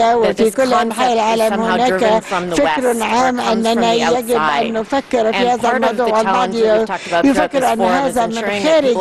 وفي كل أنحاء العالم هناك فكر عام أننا يجب أن نفكر في هذا الموضوع والبعض يفكر أن هذا من خارج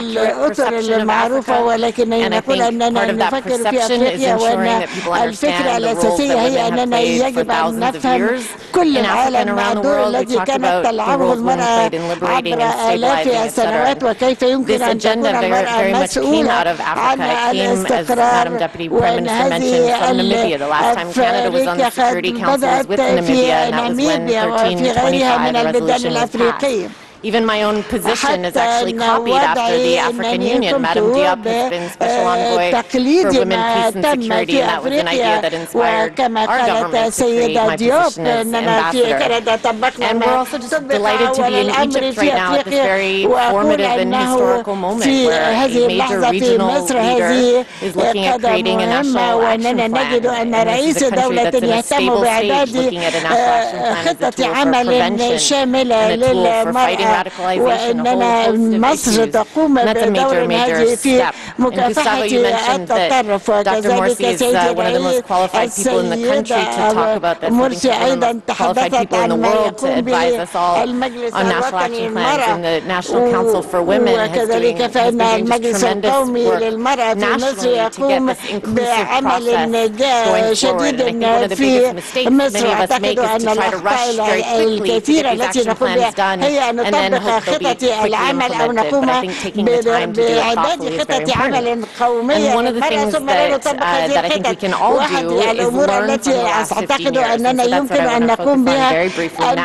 الأطر المعروفة ولكنني نقول أننا نفكر في أفريقيا وأن الفكرة الأساسية هي أننا يجب أن نفهم كل العالم مع الدور الذي كانت تلعبه المرأة عبر آلاف السنوات وكيف يمكن أن تكون المرأة مسؤولة عن الاستقرار وأن from Namibia the last time Canada was on the Security Council was with Namibia, and that was when 1325 resolution. Even my own position is actually copied after the African Union. Madam Diop has been Special Envoy for Women, Peace and Security, and that was an idea that inspired our government to create my position as ambassador. And we're also just delighted to be in Egypt right now at this very formative and historical moment where a major regional leader is looking at creating a national action plan. And this is a country that's in a stable stage looking at a national action plan as a tool for prevention and a tool for fighting وأننا مصر تقوم بدور هذه في مكافحة التطرف وكذلك سيدة السيدة مرسي أيضا تحدثت عن ما يقوم به المجلس الوطني للمرأة. وكذلك فإن المجلس القومي للمرأة في مصر يقوم بعمل شديد في مصر. أعتقد أن الأخطاء الكثيرة التي نقوم بها هي أن نطبق خطة العمل أو نقوم بإعداد خطة عمل قومية. للمرأة ثم لا نطبق هذه الخطط واحد الأمور التي أعتقد أننا يمكن أن نقوم بها أن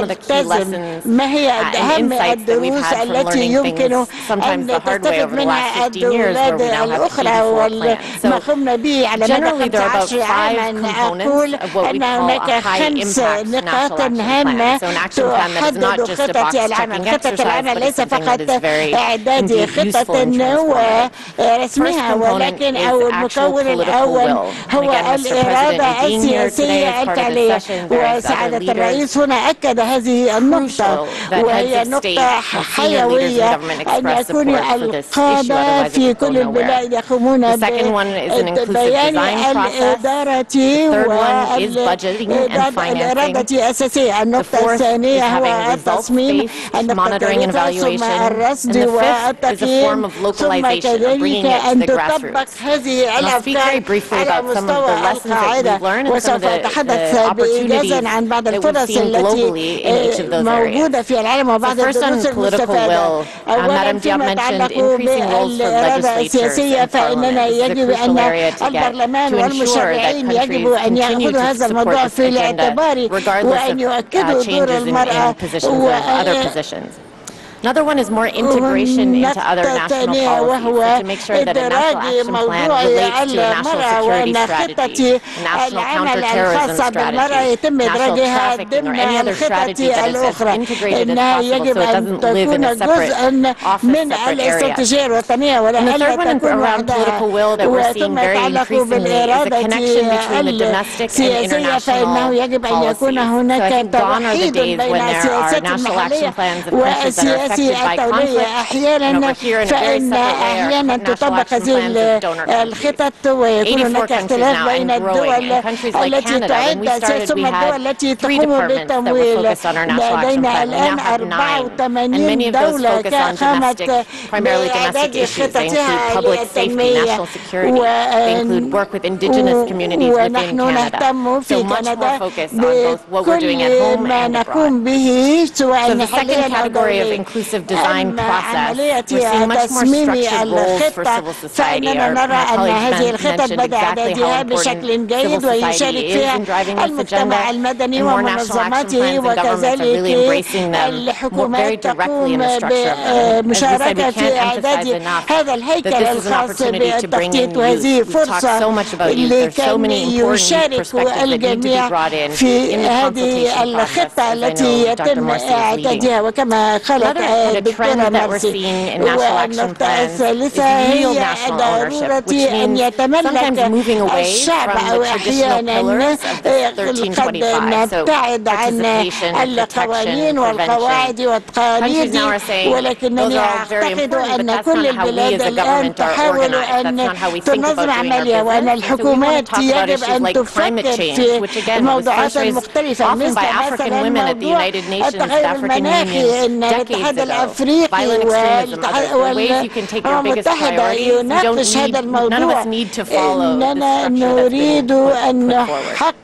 نلتزم. ما هي أهم الدروس التي يمكن أن تستفد منها الدولات الأخرى وما قمنا به على مدى 15 عاما. أقول أن هناك خمس نقاط هامة تحدد خطة العمل. خطة العمل ليس فقط إعداد خطة ورسمها ولكن أو المكون الأول هو الإرادة السياسية الفعلية وسعادة الرئيس هنا أكد هذه النقطة. وهي نقطة حيوية أن يكون القادة في كل البلاد يقومون ببيان الإدارة والإرادة الأساسية. النقطة الثانية هو التصميم monitoring and evaluation. And the fifth is a form of localization, of bringing it to the grassroots. And I'll speak very briefly about some of the lessons that we've learned and some of the, the opportunities that we've seen globally in each of those areas. So first on political will, uh, Madam Diab mentioned increasing roles for legislatures and parliaments is a crucial area to get to ensure that countries continue to support this agenda regardless of uh, changes in, in positions of other positions. Another one is more integration into other national policies to make sure that a national action plan relates to a national security strategy, national counterterrorism strategy, national trafficking, or any other strategy that is as integrated as possible so it doesn't live in a separate office, separate area. And the third one around political will that we're seeing very increasingly is a connection between the domestic and international policy. So I think gone are the days when there are national action plans of countries that are السياسية الدولية أحيانا فإن أحيانا تطبق هذه الخطط ويكون هناك اختلاف بين الدول التي تعد ثم الدول التي تقوم بالتمويل لدينا الآن 84 دولة قامت بإعداد خططها للتنمية ونحن نهتم في كندا بكل ما نقوم به سواء حاليا أو دوليا. inclusive design process. الخطة فإننا نرى أن هذه الخطة بدأ إعدادها بشكل جيد ويشارك فيها المجتمع المدني ومنظماته وكذلك الحكومات تقوم بمشاركة آه، في إعداد هذا الهيكل الخاص بالتخطيط وهذه فرصة لكي يشارك الجميع في هذه الخطة التي يتم إعدادها. وكما خلق the structure of them. As we said, we can't emphasize enough that this is an opportunity to bring in youth. We've talked so much about youth. There's so many important perspectives that need to be brought in in the consultation process, as I know Dr. Morsi is leading. Another الدكتورة مرسي والنقطة الثالثة هي ضرورة أن يتملك الشعب أو أحيانا قد نبتعد عن القوانين والقواعد والتقاليد ولكنني أعتقد أن كل البلاد الآن تحاول أن تنظم عملية وأن الحكومات يجب أن تفكر في الموضوعات المختلفة مثل مثلا موضوع التغير المناخي أن الاتحاد الأفريقي والأمم المتحدة يناقش هذا الموضوع. إننا نريد أن نحقق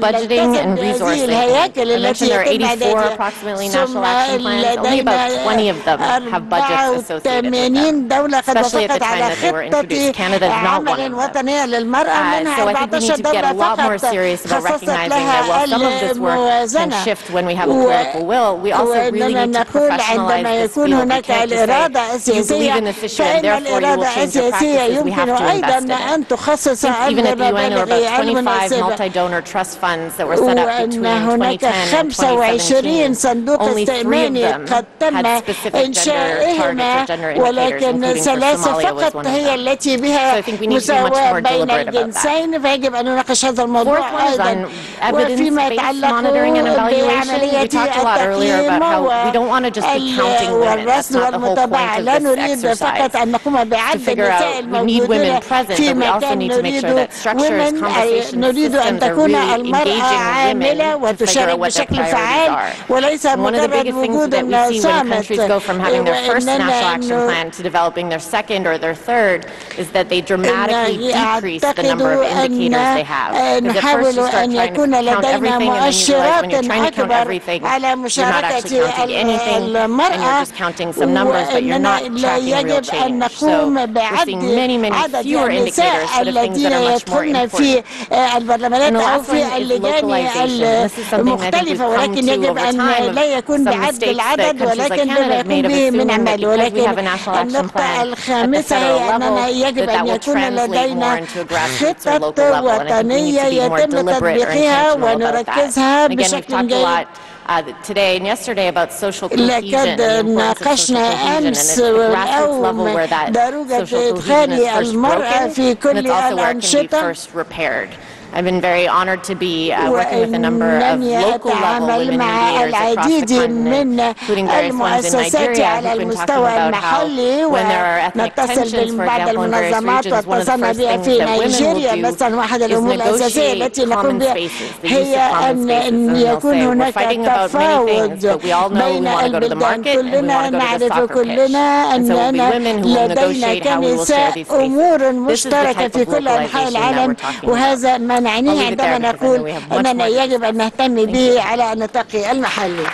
budgeting and resourcing. الهياكل I mentioned there are 84 approximately national action plans. Only about 20 of them have budgets associated with them, دولة قد especially at the وافقت time على that they were introduced. خطة Canada is not one عمل of them. وطنية للمرأة Uh, منها so I think we 14 need to get a دولة lot more فقط serious about خصصت recognizing that لها while some of this work can الموازنة shift when we have a political will, we also really وإننا need to نقول professionalize عندما this يكون field. We هناك can't just الإرادة say, you believe السياسية in this issue and فإن therefore you will الإرادة change your السياسية practices. We يمكن have to أيضا invest in it. أن تخصص think even at the UN there were المبالغ about 25 المناسبة multi-donor trust funds that were set up between وأن هناك 2010 and 25 2017. صندوق Only three of استئماني them قد تم had specific gender إنشائهما targets or gender indicators, ولكن ثلاثة فقط هي. التي بها I think we need to be much مساواة more بين deliberate about that. الجنسين فيجب أن نناقش هذا الموضوع أيضا وفيما evidence-based يتعلق monitoring and evaluation. We بعملية talked a lot earlier about how we don't want to just be counting women. That's والرصد not the whole والمتابعة point لا of this نريد فقط exercise. أن نقوم To بعد figure النساء out, we need women الموجودين present, في but we also مكان need to make sure نريد that structures, women أي يجب أن تكون المرأة عاملة وتشارك بشكل فعال وليس مجرد وجود صامت نحاول أن يكون لدينا مؤشرات أكبر على مشاركة المرأة. اننا لا يجب أن نقوم بعد عدد النساء الذين يدخلن في الب... البرلمانات في اللجان come ولكن يجب of لا يكون بعد العدد ولكن بما يكون به من عمل ولكن الخامسة federal هي أننا يجب will يكون لدينا be more يتم تطبيقها. ونركزها بشكل جيد lot uh, today and yesterday about social cohesion and لقد ناقشنا cohesion and أمس it's the grassroots level واليوم where that ضرورة social cohesion إدخال is first المرأة broken في and كل it's also where it can be الأنشطة first repaired. I've been very honored to be uh, working with a number of local level women leaders across the continent, including various ones in Nigeria على who've been talking المستوى about how المحلي when there are ethnic tensions, for example, in various regions, one of the first things that women will do is negotiate common spaces, the use of common spaces. And they'll say, we're fighting about many things, but we all know we want to go to the market and we want to go to the soccer pitch. And so it will be women who will negotiate how we will share these spaces. This is the type of localization that we're talking about. There عندما نقول أننا يجب أن نهتم به على النطاق المحلي.